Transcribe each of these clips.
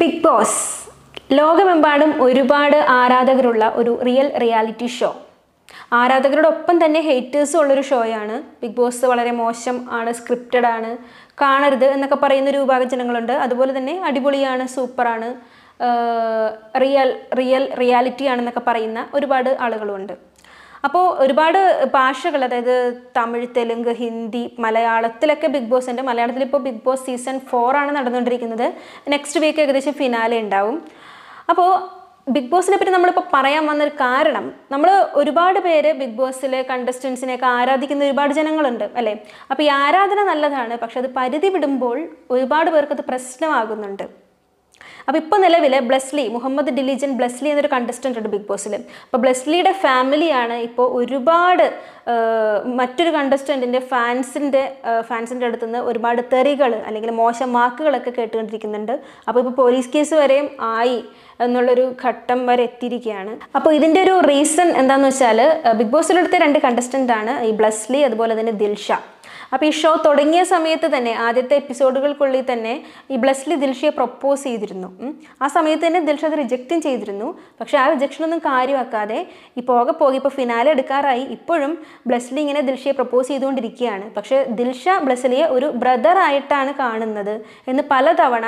Big boss. ലോകമെമ്പാടും ഒരുപാട് ആരാധകരുള്ള ഒരു റിയൽ റിയാലിറ്റി ഷോ ആരാധകരോടൊപ്പം തന്നെ ഹേറ്റേഴ്സും ഉള്ളൊരു ഷോയാണ് ബിഗ് ബോസ് വളരെ മോശം ആണ് സ്ക്രിപ്റ്റഡ് ആണ് കാണരുത് എന്നൊക്കെ പറയുന്ന ഒരു വിഭാഗം ജനങ്ങളുണ്ട്. അതുപോലെ തന്നെ അടിപൊളിയാണ് സൂപ്പറാണ് റിയൽ റിയൽ റിയാലിറ്റി ആണെന്നൊക്കെ പറയുന്ന ഒരുപാട് ആളുകളുമുണ്ട് അപ്പോൾ ഒരുപാട് ഭാഷകൾ അതായത് തമിഴ് തെലുങ്ക് ഹിന്ദി മലയാളത്തിലൊക്കെ ബിഗ് ബോസ് ഉണ്ട്. മലയാളത്തിൽ ഇപ്പോൾ ബിഗ് ബോസ് സീസൺ ഫോർ ആണ് നടന്നുകൊണ്ടിരിക്കുന്നത്. നെക്സ്റ്റ് വീക്ക് ഏകദേശം ഫിനാലെ ഉണ്ടാവും. അപ്പോൾ ബിഗ് ബോസിനെ പറ്റി നമ്മളിപ്പോൾ പറയാൻ വന്നൊരു കാരണം നമ്മൾ ഒരുപാട് പേര് ബിഗ് ബോസിലെ കണ്ടസ്റ്റൻസിനെയൊക്കെ ആരാധിക്കുന്ന ഒരുപാട് ജനങ്ങളുണ്ട് അല്ലേ? അപ്പോൾ ഈ ആരാധന നല്ലതാണ് പക്ഷെ അത് പരിധി വിടുമ്പോൾ ഒരുപാട് പേർക്കത് പ്രശ്നമാകുന്നുണ്ട്. അപ്പോൾ ഇപ്പോൾ നിലവിൽ ബ്ലെസ്ലി മുഹമ്മദ് ഡിലിജൻ ബ്ലെസ്ലി എന്നൊരു കണ്ടസ്റ്റന്റ് ഉണ്ട് ബിഗ് ബോസിൽ അപ്പോൾ ബ്ലസ്ലിയുടെ ഫാമിലിയാണ് ഇപ്പോൾ ഒരുപാട് മറ്റൊരു കണ്ടസ്റ്റന്റിന്റെ ഫാൻസിന്റെ ഫാൻസിന്റെ അടുത്ത് നിന്ന് ഒരുപാട് തെറികൾ അല്ലെങ്കിൽ മോശം വാക്കുകളൊക്കെ കേട്ടുകൊണ്ടിരിക്കുന്നുണ്ട്. അപ്പോൾ ഇപ്പോൾ പോലീസ് കേസ് വരെയും ആയി. എന്നുള്ളൊരു ഘട്ടം വരെ എത്തിയിരിക്കുകയാണ്. അപ്പോൾ ഇതിന്റെ ഒരു റീസൺ എന്താണെന്ന് വെച്ചാൽ ബിഗ് ബോസിലെടുത്ത രണ്ട് കണ്ടസ്റ്റന്റ് ആണ് ഈ ബ്ലസ്ലി അതുപോലെ തന്നെ ദിൽഷ. അപ്പോൾ ഈ ഷോ തുടങ്ങിയ സമയത്ത് തന്നെ ആദ്യത്തെ എപ്പിസോഡുകൾക്കുള്ളിൽ തന്നെ ഈ ബ്ലസ്ലി ദിൽഷയെ പ്രപ്പോസ് ചെയ്തിരുന്നു. ആ സമയത്ത് തന്നെ ദിൽഷ അത് റിജക്റ്റും ചെയ്തിരുന്നു. പക്ഷേ ആ റിജക്ഷനൊന്നും കാര്യമാക്കാതെ ഈ പോകെ പോകെ ഇപ്പോൾ ഫിനാലെ എടുക്കാറായി. ഇപ്പോഴും ബ്ലസ്ലി ഇങ്ങനെ ദിൽഷയെ പ്രപ്പോസ് ചെയ്തുകൊണ്ടിരിക്കുകയാണ്. പക്ഷേ ദിൽഷ ബ്ലസ്ലിയെ ഒരു ബ്രദറായിട്ടാണ് കാണുന്നത് എന്ന് പലതവണ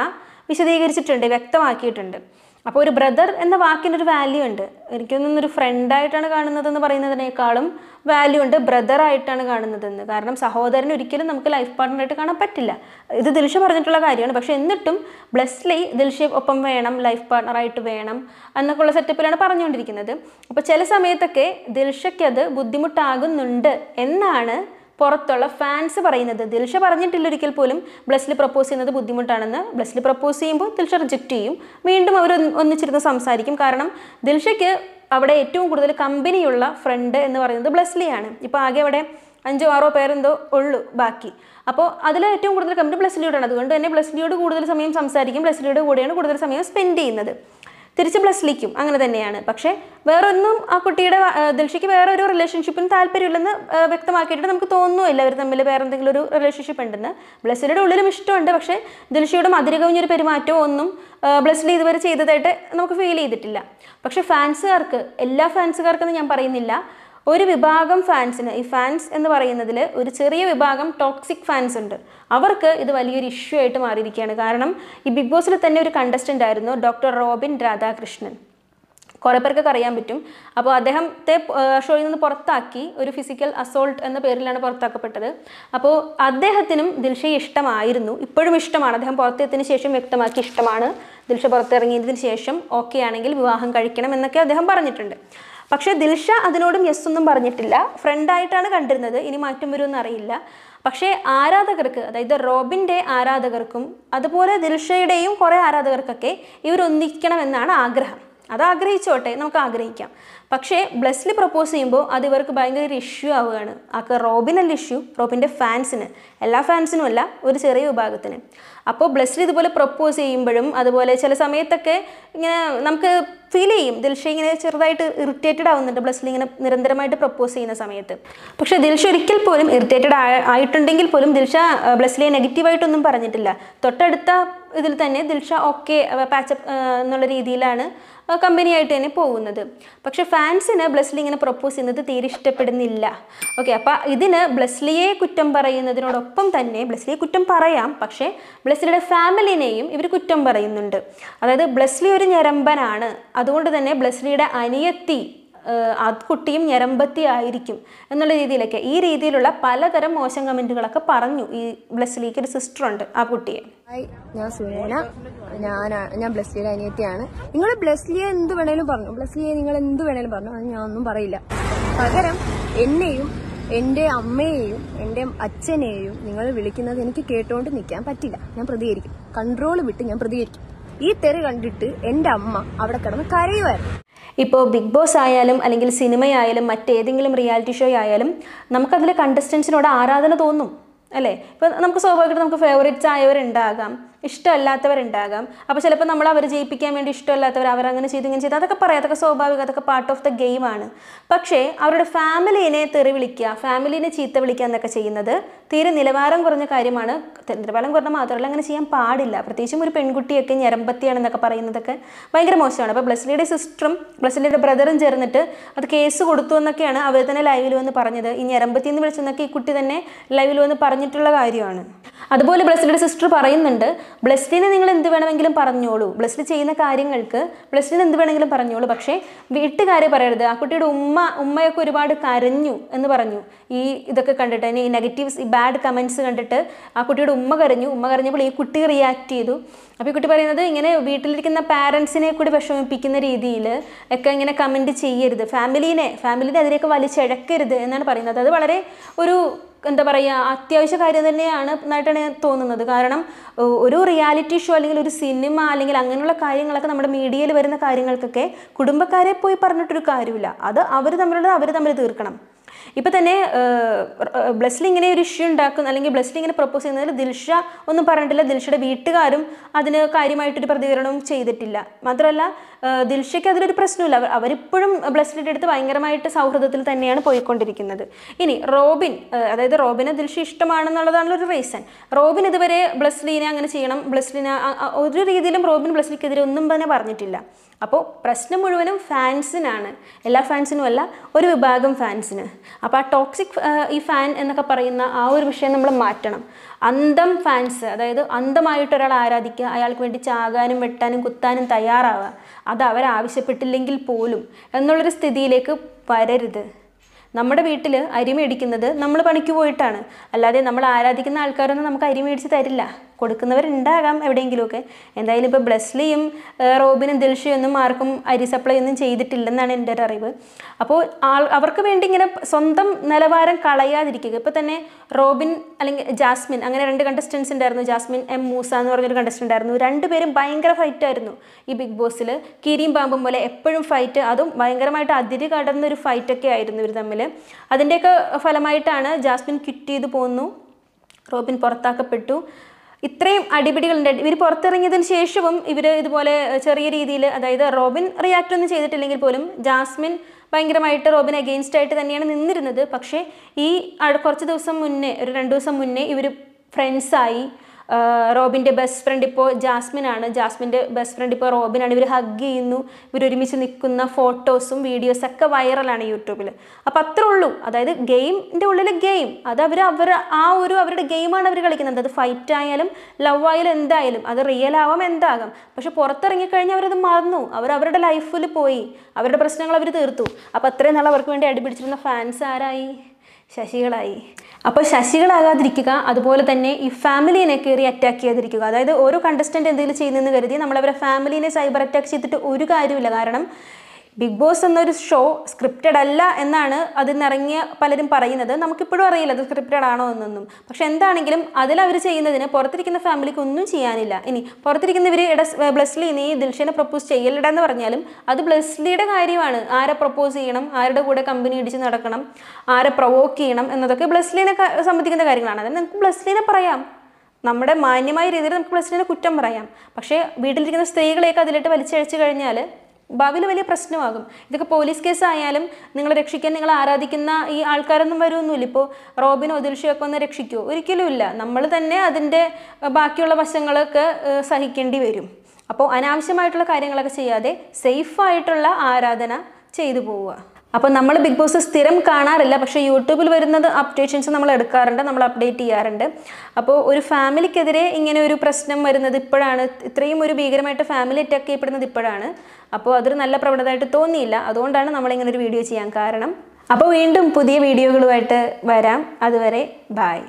വിശദീകരിച്ചിട്ടുണ്ട് വ്യക്തമാക്കിയിട്ടുണ്ട്. അപ്പോൾ ഒരു ബ്രദർ എന്ന വാക്കിനൊരു വാല്യൂ ഉണ്ട്. എനിക്കൊന്നും ഒരു ഫ്രണ്ടായിട്ടാണ് കാണുന്നതെന്ന് പറയുന്നതിനേക്കാളും വാല്യൂ ഉണ്ട് ബ്രദറായിട്ടാണ് കാണുന്നതെന്ന്. കാരണം സഹോദരൻ ഒരിക്കലും നമുക്ക് ലൈഫ് പാർട്ട്ണറായിട്ട് കാണാൻ പറ്റില്ല. ഇത് ദിൽഷ പറഞ്ഞിട്ടുള്ള കാര്യമാണ്. പക്ഷെ എന്നിട്ടും ബ്ലസ്ലി ദിൽഷ ഒപ്പം വേണം ലൈഫ് പാർട്ട്ണറായിട്ട് വേണം എന്നൊക്കെ ഉള്ള സെറ്റപ്പിലാണ് പറഞ്ഞുകൊണ്ടിരിക്കുന്നത്. അപ്പോൾ ചില സമയത്തൊക്കെ ദിൽഷയ്ക്ക് അത് ബുദ്ധിമുട്ടാകുന്നുണ്ട് എന്നാണ് പുറത്തുള്ള ഫാൻസ് പറയുന്നത്. ദിൽഷ പറഞ്ഞിട്ടില്ല ഒരിക്കൽ പോലും. ബ്ലസ്സിൽ പ്രപ്പോസ് ചെയ്യുന്നത് ബുദ്ധിമുട്ടാണെന്ന്. ബ്ലസ്സിൽ പ്രപ്പോസ് ചെയ്യുമ്പോൾ ദിൽഷ റിജക്റ്റ് ചെയ്യും. വീണ്ടും അവർ ഒന്നിച്ചിരുന്ന് സംസാരിക്കും. കാരണം ദിൽഷയ്ക്ക് അവിടെ ഏറ്റവും കൂടുതൽ കമ്പനിയുള്ള ഫ്രണ്ട് എന്ന് പറയുന്നത് ബ്ലസ്ലിയാണ് ഇപ്പോൾ ആകെ അവിടെ അഞ്ചോ ആറോ പേരെന്തോ ഉള്ളൂ ബാക്കി. അപ്പോൾ അതിൽ ഏറ്റവും കൂടുതൽ കമ്പനി ബ്ലസ്ലിയോടാണ് അതുകൊണ്ട് തന്നെ ബ്ലസ്ലിയോട് കൂടുതൽ സമയം സംസാരിക്കും. ബ്ലസ്ലിയുടെ കൂടെയാണ് കൂടുതൽ സമയം സ്പെൻഡ് ചെയ്യുന്നത്. തിരിച്ച് ബ്ലസ്ലിക്കും അങ്ങനെ തന്നെയാണ്. പക്ഷേ വേറൊന്നും ആ കുട്ടിയുടെ ദിൽഷയ്ക്ക് വേറെ ഒരു റിലേഷൻഷിപ്പിന് താല്പര്യമില്ലെന്ന് വ്യക്തമാക്കിയിട്ട് നമുക്ക് തോന്നുന്നില്ല അവർ തമ്മിൽ വേറെ എന്തെങ്കിലും ഒരു റിലേഷൻഷിപ്പ് ഉണ്ടെന്ന്. ബ്ലസ്ലിയുടെ ഉള്ളിലും ഇഷ്ടമുണ്ട്. പക്ഷേ ദിൽഷയുടെ മധുര കവിഞ്ഞൊരു പെരുമാറ്റമോ ഒന്നും ബ്ലസ്സിൽ ഇതുവരെ ചെയ്തതായിട്ട് നമുക്ക് ഫീൽ ചെയ്തിട്ടില്ല. പക്ഷേ ഫാൻസുകാർക്ക് എല്ലാ ഫാൻസുകാർക്കെന്ന് ഞാൻ പറയുന്നില്ല. ഒരു വിഭാഗം ഫാൻസിന് ഈ ഫാൻസ് എന്ന് പറയുന്നതിൽ ഒരു ചെറിയ വിഭാഗം ടോക്സിക് ഫാൻസ് ഉണ്ട്. അവർക്ക് ഇത് വലിയൊരു ഇഷ്യൂ ആയിട്ട് മാറിയിരിക്കുകയാണ്. കാരണം ഈ ബിഗ് ബോസിൽ തന്നെ ഒരു കണ്ടസ്റ്റന്റ് ആയിരുന്നു ഡോക്ടർ റോബിൻ രാധാകൃഷ്ണൻ. കുറേ പേർക്കൊക്കെ അറിയാൻ പറ്റും. അപ്പോൾ അദ്ദേഹത്തെ ഷോയിൽ നിന്ന് പുറത്താക്കി ഒരു ഫിസിക്കൽ അസോൾട്ട് എന്ന പേരിലാണ് പുറത്താക്കപ്പെട്ടത്. അപ്പോൾ അദ്ദേഹത്തിനും ദിൽഷയെ ഇഷ്ടമായിരുന്നു. ഇപ്പോഴും ഇഷ്ടമാണ്. അദ്ദേഹം പുറത്തെത്തിയതിന് ശേഷം വ്യക്തമാക്കി ഇഷ്ടമാണ്. ദിൽഷ പുറത്തിറങ്ങിയതിന് ശേഷം ഓക്കെ ആണെങ്കിൽ വിവാഹം കഴിക്കണം എന്നൊക്കെ അദ്ദേഹം പറഞ്ഞിട്ടുണ്ട്. പക്ഷേ ദിൽഷ അതിനോടും യെസ് ഒന്നും പറഞ്ഞിട്ടില്ല. ഫ്രണ്ടായിട്ടാണ് കണ്ടിരുന്നത്. ഇനി മാറ്റം വരുമെന്ന് അറിയില്ല. പക്ഷേ ആരാധകർക്ക് അതായത് റോബിന്റെ ആരാധകർക്കും അതുപോലെ ദിൽഷയുടെയും കുറേ ആരാധകർക്കൊക്കെ ഇവരൊന്നിക്കണമെന്നാണ് ആഗ്രഹം. അത് ആഗ്രഹിച്ചോട്ടെ നമുക്ക് ആഗ്രഹിക്കാം. പക്ഷേ ബ്ലെസ്ലി പ്രപ്പോസ് ചെയ്യുമ്പോൾ അത് ഇവർക്ക് ഭയങ്കര ഇഷ്യൂ ആവുകയാണ്. ആക്ക് റോബിനല്ല ഇഷ്യൂ റോബിന്റെ ഫാൻസിന്. എല്ലാ ഫാൻസിനും അല്ല ഒരു ചെറിയ വിഭാഗത്തിന്. അപ്പോൾ ബ്ലെസ്ലി ഇതുപോലെ പ്രപ്പോസ് ചെയ്യുമ്പോഴും അതുപോലെ ചില സമയത്തൊക്കെ ഇങ്ങനെ നമുക്ക് ഫീൽ ചെയ്യും. ദിൽഷ ഇങ്ങനെ ചെറുതായിട്ട് ഇറിറ്റേറ്റഡ് ആവുന്നുണ്ട് ബ്ലസ്സിൽ ഇങ്ങനെ നിരന്തരമായിട്ട് പ്രപ്പോസ് ചെയ്യുന്ന സമയത്ത്. പക്ഷേ ദിൽഷ ഒരിക്കൽ പോലും ഇറിറ്റേറ്റഡ് ആയിട്ടുണ്ടെങ്കിൽ പോലും ദിൽഷ ബ്ലസ്സിലെ നെഗറ്റീവായിട്ടൊന്നും പറഞ്ഞിട്ടില്ല. തൊട്ടടുത്ത ഇതിൽ തന്നെ ദിൽഷ ഓക്കെ പാച്ചപ്പ് എന്നുള്ള രീതിയിലാണ് കമ്പനിയായിട്ട് തന്നെ പോകുന്നത്. പക്ഷെ ഫാൻസിന് ബ്ലസ്ലി ഇങ്ങനെ പ്രപ്പോസ് ചെയ്യുന്നത് തീരെ ഇഷ്ടപ്പെടുന്നില്ല. ഓക്കെ അപ്പോൾ ഇതിന് ബ്ലസ്ലിയെ കുറ്റം പറയുന്നതിനോടൊപ്പം തന്നെ ബ്ലസ്ലിയെ കുറ്റം പറയാം പക്ഷേ ബ്ലസ്ലിയുടെ ഫാമിലിനെയും ഇവർ കുറ്റം പറയുന്നുണ്ട്. അതായത് ബ്ലസ്ലി ഒരു ഞരമ്പനാണ്. അതുകൊണ്ട് തന്നെ ബ്ലസ്ലിയുടെ അനിയത്തി ആ കുട്ടിയും ഞരമ്പത്തി ആയിരിക്കും എന്നുള്ള രീതിയിലൊക്കെ ഈ രീതിയിലുള്ള പലതരം മോശം കമന്റുകളൊക്കെ പറഞ്ഞു ഈ ബ്ലസ്സിലേക്ക് ഒരു സിസ്റ്റർ ഉണ്ട് ആ കുട്ടിയെ. ഞാൻ സുനേന ഞാൻ ഞാൻ ബ്ലസ്ലിയുടെ അനിയത്തിയാണ്. നിങ്ങൾ ബ്ലസ്ലിയെ എന്ത് വേണേലും പറഞ്ഞു. ബ്ലസ്ലിയെ നിങ്ങൾ എന്ത് വേണേലും പറഞ്ഞു. അത് ഞാൻ ഒന്നും പറയില്ല. പകരം എന്നെയും എന്റെ അമ്മയെയും എന്റെ അച്ഛനെയും നിങ്ങൾ വിളിക്കുന്നത് എനിക്ക് കേട്ടോണ്ട് നിൽക്കാൻ പറ്റില്ല. ഞാൻ പ്രതികരിക്കും. കൺട്രോൾ വിട്ട് ഞാൻ പ്രതികരിക്കും. ഈ തെറി കണ്ടിട്ട് എന്റെ അമ്മ അവിടെ കിടന്ന് കരയുമായിരുന്നു ഇപ്പോൾ ബിഗ് ബോസ് ആയാലും അല്ലെങ്കിൽ സിനിമയായാലും മറ്റേതെങ്കിലും റിയാലിറ്റി ഷോ ആയാലും നമുക്കതിലെ കണ്ടസ്റ്റൻസിനോട് ആരാധന തോന്നും അല്ലേ? ഇപ്പം നമുക്ക് സ്വാഭാവികമായിട്ട് നമുക്ക് ഫേവറേറ്റ്സ് ആയവരുണ്ടാകാം. ഇഷ്ടമല്ലാത്തവരുണ്ടാകാം. അപ്പോൾ ചിലപ്പോൾ നമ്മൾ അവരെ ജയിപ്പിക്കാൻ വേണ്ടി ഇഷ്ടമല്ലാത്തവർ അങ്ങനെ ചെയ്തു ഇങ്ങനെ ചെയ്തു അതൊക്കെ പറയാം. അതൊക്കെ സ്വാഭാവികം. അതൊക്കെ പാർട്ട് ഓഫ് ദ ഗെയിമാണ് പക്ഷേ അവരുടെ ഫാമിലിനെ തെറി വിളിക്കുക ഫാമിലിനെ ചീത്ത വിളിക്കുക എന്നൊക്കെ ചെയ്യുന്നത് തീരെ നിലവാരം കുറഞ്ഞ കാര്യമാണ്. നിലവാരം കുറഞ്ഞ മാത്രമല്ല അങ്ങനെ ചെയ്യാൻ പാടില്ല. പ്രത്യേകിച്ചും ഒരു പെൺകുട്ടിയൊക്കെ ഞരമ്പത്തിയാണെന്നൊക്കെ പറയുന്നതൊക്കെ ഭയങ്കര മോശമാണ്. അപ്പോൾ ബ്ലസ്ലിയുടെ സിസ്റ്ററും ബ്ലസ്ലിയുടെ ബ്രദറും ചേർന്നിട്ട് അത് കേസ് കൊടുത്തു എന്നൊക്കെയാണ് അവർ തന്നെ ലൈവിൽ വന്ന് പറഞ്ഞത്. ഈ ഞരമ്പത്തി എന്ന് വിളിച്ചെന്നൊക്കെ ഈ കുട്ടി തന്നെ ലൈവിൽ വന്ന് പറഞ്ഞിട്ടുള്ള കാര്യമാണ്. അതുപോലെ ബ്ലസ്ലിയുടെ സിസ്റ്റർ പറയുന്നുണ്ട് ബ്ലസ്ലിനെ നിങ്ങൾ എന്ത് വേണമെങ്കിലും പറഞ്ഞോളൂ. ബ്ലസ്ലി ചെയ്യുന്ന കാര്യങ്ങൾക്ക് ബ്ലസ്ലിന് എന്ത് വേണമെങ്കിലും പറഞ്ഞോളൂ. പക്ഷേ വീട്ടുകാരെ പറയരുത്. ആ കുട്ടിയുടെ ഉമ്മ ഉമ്മയൊക്കെ ഒരുപാട് കരഞ്ഞു എന്ന് പറഞ്ഞു. ഈ ഇതൊക്കെ കണ്ടിട്ട് ഈ നെഗറ്റീവ്സ് ഈ ബാഡ് കമൻസ് കണ്ടിട്ട് ആ കുട്ടിയുടെ ഉമ്മ കരഞ്ഞു. ഉമ്മ കരഞ്ഞപ്പോൾ ഈ കുട്ടി റിയാക്ട് ചെയ്തു. അപ്പോൾ ഈ കുട്ടി പറയുന്നത് ഇങ്ങനെ വീട്ടിലിരിക്കുന്ന പാരൻസിനെ കൂടി വിഷമിപ്പിക്കുന്ന രീതിയിൽ ഒക്കെ ഇങ്ങനെ കമന്റ് ചെയ്യരുത്. ഫാമിലീനെ ഫാമിലിനെ അതിലേക്ക് വലിച്ചഴക്കരുത് എന്നാണ് പറയുന്നത്. അത് വളരെ ഒരു എന്താ പറയുക അത്യാവശ്യ കാര്യം തന്നെയാണ് എന്നായിട്ടാണ് തോന്നുന്നത്. കാരണം ഒരു റിയാലിറ്റി ഷോ അല്ലെങ്കിൽ ഒരു സിനിമ അല്ലെങ്കിൽ അങ്ങനെയുള്ള കാര്യങ്ങളൊക്കെ നമ്മുടെ മീഡിയയിൽ വരുന്ന കാര്യങ്ങൾക്കൊക്കെ കുടുംബക്കാരെ പോയി പറഞ്ഞിട്ടൊരു കാര്യമില്ല. അത് അവർ തമ്മിലുള്ളത് അവർ തമ്മിൽ തീർക്കണം. ഇപ്പം തന്നെ ബ്ലസ്ലി ഇങ്ങനെ ഒരു ഇഷ്യൂ ഉണ്ടാക്കുന്ന അല്ലെങ്കിൽ ബ്ലസ്ലി ഇങ്ങനെ പ്രപ്പോസ് ചെയ്യുന്നതിൽ ദിൽഷ ഒന്നും പറഞ്ഞിട്ടില്ല. ദിൽഷയുടെ വീട്ടുകാരും അതിന് കാര്യമായിട്ടൊരു പ്രതികരണവും ചെയ്തിട്ടില്ല. മാത്രമല്ല ദിൽഷയ്ക്ക് അതിലൊരു പ്രശ്നമില്ല. അവരിപ്പോഴും ബ്ലസ്ലിയുടെ അടുത്ത് ഭയങ്കരമായിട്ട് സൗഹൃദത്തിൽ തന്നെയാണ് പോയിക്കൊണ്ടിരിക്കുന്നത്. ഇനി റോബിൻ അതായത് റോബിനെ ദിൽഷ ഇഷ്ടമാണെന്നുള്ളതാണല്ലോ ഒരു റീസൺ റോബിൻ ഇതുവരെ ബ്ലസ്ലീനെ അങ്ങനെ ചെയ്യണം. ബ്ലസ്ലിനെ ഒരു രീതിയിലും റോബിൻ ബ്ലസ്ലിക്കെതിരെ ഒന്നും തന്നെ പറഞ്ഞിട്ടില്ല. അപ്പോൾ പ്രശ്നം മുഴുവനും ഫാൻസിനാണ്. എല്ലാ ഫാൻസിനും അല്ല ഒരു വിഭാഗം ഫാൻസിന്. അപ്പോൾ ആ ടോക്സിക് ഈ ഫാൻ എന്നൊക്കെ പറയുന്ന ആ ഒരു വിഷയം നമ്മൾ മാറ്റണം. അന്തം ഫാൻസ് അതായത് അന്തമായിട്ട് ഒരാൾ ആരാധിക്കുക അയാൾക്ക് വേണ്ടി ചാകാനും വെട്ടാനും കുത്താനും തയ്യാറാവുക അത് അവരാവശ്യപ്പെട്ടില്ലെങ്കിൽ പോലും എന്നുള്ളൊരു സ്ഥിതിയിലേക്ക് വരരുത്. നമ്മുടെ വീട്ടിൽ അരി മേടിക്കുന്നത് നമ്മൾ പണിക്ക് പോയിട്ടാണ്. അല്ലാതെ നമ്മൾ ആരാധിക്കുന്ന ആൾക്കാരൊന്നും നമുക്ക് അരി മേടിച്ച് തരില്ല. കൊടുക്കുന്നവരുണ്ടാകാം എവിടെയെങ്കിലുമൊക്കെ. എന്തായാലും ഇപ്പോൾ ബ്ലസ്ലിയും റോബിനും ദിൽഷയൊന്നും ആർക്കും അരി സപ്ലൈ ഒന്നും ചെയ്തിട്ടില്ലെന്നാണ് എന്റെ ഒരു അറിവ്. അപ്പോൾ ആൾ അവർക്ക് വേണ്ടി ഇങ്ങനെ സ്വന്തം നിലവാരം കളയാതിരിക്കുക. ഇപ്പോൾ തന്നെ റോബിൻ അല്ലെങ്കിൽ ജാസ്മിൻ അങ്ങനെ രണ്ട് കണ്ടസ്റ്റൻസ് ഉണ്ടായിരുന്നു. ജാസ്മിൻ എം മൂസ എന്ന് പറഞ്ഞൊരു കണ്ടസ്റ്റന്റ് ആയിരുന്നു രണ്ടുപേരും ഭയങ്കര ഫൈറ്റായിരുന്നു ഈ ബിഗ് ബോസിൽ കീരിയും പാമ്പും പോലെ എപ്പോഴും ഫൈറ്റ് അതും ഭയങ്കരമായിട്ട് അതിര് കടന്നൊരു ഫൈറ്റൊക്കെ ആയിരുന്നു ഇവർ തമ്മിൽ അതിന്റെയൊക്കെ ഫലമായിട്ടാണ് ജാസ്മിൻ ക്വിറ്റ് ചെയ്ത് പോന്നു. റോബിൻ പുറത്താക്കപ്പെട്ടു. ഇത്രയും അടിപിടികളുണ്ട്. ഇവർ പുറത്തിറങ്ങിയതിന് ശേഷവും ഇവർ ഇതുപോലെ ചെറിയ രീതിയിൽ അതായത് റോബിൻ റിയാക്ട് ഒന്നും ചെയ്തിട്ടില്ലെങ്കിൽ പോലും ജാസ്മിൻ ഭയങ്കരമായിട്ട് റോബിൻ അഗെയിൻസ്റ്റ് ആയിട്ട് തന്നെയാണ് നിന്നിരുന്നത്. പക്ഷേ ഈ കുറച്ച് ദിവസം മുന്നേ ഒരു രണ്ട് ദിവസം മുന്നേ ഇവർ ഫ്രണ്ട്സായി റോബിന്റെ ബെസ്റ്റ് ഫ്രണ്ട് ഇപ്പോൾ ജാസ്മിൻ ആണ് ജാസ്മിന്റെ ബെസ്റ്റ് ഫ്രണ്ട് ഇപ്പോൾ റോബിനാണ്. ഇവർ ഹഗ് ചെയ്യുന്നു. ഇവർ ഒരുമിച്ച് നിൽക്കുന്ന ഫോട്ടോസും വീഡിയോസ് ഒക്കെ വൈറലാണ് യൂട്യൂബിൽ അപ്പോൾ അത്രേ ഉള്ളൂ. അതായത് ഗെയിമിന്റെ ഉള്ളിൽ ഗെയിം അത് അവർ അവർ ആ ഒരു അവരുടെ ഗെയിമാണ് അവർ കളിക്കുന്നത്. അത് ഫൈറ്റ് ആയാലും ലവ് ആയാലും എന്തായാലും അത് റിയൽ ആവാം എന്താകാം. പക്ഷെ പുറത്തിറങ്ങിക്കഴിഞ്ഞാൽ അവരത് മറന്നു. അവർ അവരുടെ ലൈഫിൽ പോയി. അവരുടെ പ്രശ്നങ്ങൾ അവർ തീർത്തു. അപ്പോൾ അത്രയും നാൾ അവർക്ക് വേണ്ടി അടിപിടിച്ചിരുന്ന ഫാൻസ് ആരായി? ശശികളായി. അപ്പോൾ ശശികളാകാതിരിക്കുക അതുപോലെ തന്നെ ഈ ഫാമിലിനെ കയറി അറ്റാക്ക് ചെയ്യാതിരിക്കുക. അതായത് ഓരോ കണ്ടസ്റ്റന്റ് എന്തെങ്കിലും ചെയ്യുന്നതെന്ന് കരുതി നമ്മളവരെ ഫാമിലിനെ സൈബർ അറ്റാക്ക് ചെയ്തിട്ട് ഒരു കാര്യമില്ല കാരണം ബിഗ് ബോസ് എന്നൊരു ഷോ സ്ക്രിപ്റ്റഡ് അല്ല എന്നാണ് അതിൽ നിന്നിറങ്ങിയ പലരും പറയുന്നത്. നമുക്കിപ്പോഴും അറിയില്ല അത് സ്ക്രിപ്റ്റഡ് ആണോ എന്നൊന്നും. പക്ഷെ എന്താണെങ്കിലും അതിൽ അവർ ചെയ്യുന്നതിന് പുറത്തിരിക്കുന്ന ഫാമിലിക്ക് ഒന്നും ചെയ്യാനില്ല. ഇനി പുറത്തിരിക്കുന്നവർ ഇട ബ്ലസ്ലി നീ ദിൽഷനെ പ്രപ്പോസ് ചെയ്യലിട എന്ന് പറഞ്ഞാലും അത് ബ്ലസ്ലിയുടെ കാര്യമാണ്. ആരെ പ്രപ്പോസ് ചെയ്യണം? ആരുടെ കൂടെ കമ്പനി ഇടിച്ച് നടക്കണം? ആരെ പ്രൊവോക്ക് ചെയ്യണം? എന്നതൊക്കെ ബ്ലസ്ലിനെ സംബന്ധിക്കുന്ന കാര്യങ്ങളാണ്. അതായത് നമുക്ക് ബ്ലസ്ലിനെ പറയാം. നമ്മുടെ മാന്യമായ രീതിയിൽ നമുക്ക് ബ്ലസ്ലിനെ കുറ്റം പറയാം. പക്ഷേ വീട്ടിലിരിക്കുന്ന സ്ത്രീകളെയൊക്കെ അതിലിട്ട് വലിച്ചഴിച്ചു കഴിഞ്ഞാൽ ഭാവിയിൽ വലിയ പ്രശ്നമാകും. ഇതൊക്കെ പോലീസ് കേസ് ആയാലും നിങ്ങൾ രക്ഷിക്കാൻ നിങ്ങൾ ആരാധിക്കുന്ന ഈ ആൾക്കാരൊന്നും വരുമൊന്നുമില്ല ഇപ്പോൾ റോബിനോ ദിൽഷയൊക്കെ ഒന്ന് രക്ഷിക്കുമോ ഒരിക്കലും ഇല്ല. നമ്മൾ തന്നെ അതിന്റെ ബാക്കിയുള്ള വശങ്ങളൊക്കെ സഹിക്കേണ്ടി വരും. അപ്പോൾ അനാവശ്യമായിട്ടുള്ള കാര്യങ്ങളൊക്കെ ചെയ്യാതെ സേഫായിട്ടുള്ള ആരാധന ചെയ്തു പോവുക. അപ്പോൾ നമ്മൾ ബിഗ് ബോസ് സ്ഥിരം കാണാറില്ല. പക്ഷേ യൂട്യൂബിൽ വരുന്നത് അപ്ഡേഷൻസ് നമ്മൾ എടുക്കാറുണ്ട് നമ്മൾ അപ്ഡേറ്റ് ചെയ്യാറുണ്ട്. അപ്പോൾ ഒരു ഫാമിലിക്കെതിരെ ഇങ്ങനെ ഒരു പ്രശ്നം വരുന്നത് ഇപ്പോഴാണ്. ഇത്രയും ഒരു ഭീകരമായിട്ട് ഫാമിലി അറ്റാക്ക് ചെയ്യപ്പെടുന്നത് ഇപ്പോഴാണ്. അപ്പോൾ അതൊരു നല്ല പ്രവണതയായിട്ട് തോന്നിയില്ല. അതുകൊണ്ടാണ് നമ്മളിങ്ങനെ ഒരു വീഡിയോ ചെയ്യാൻ കാരണം. അപ്പോൾ വീണ്ടും പുതിയ വീഡിയോകളുമായിട്ട് വരാം. അതുവരെ ബായ്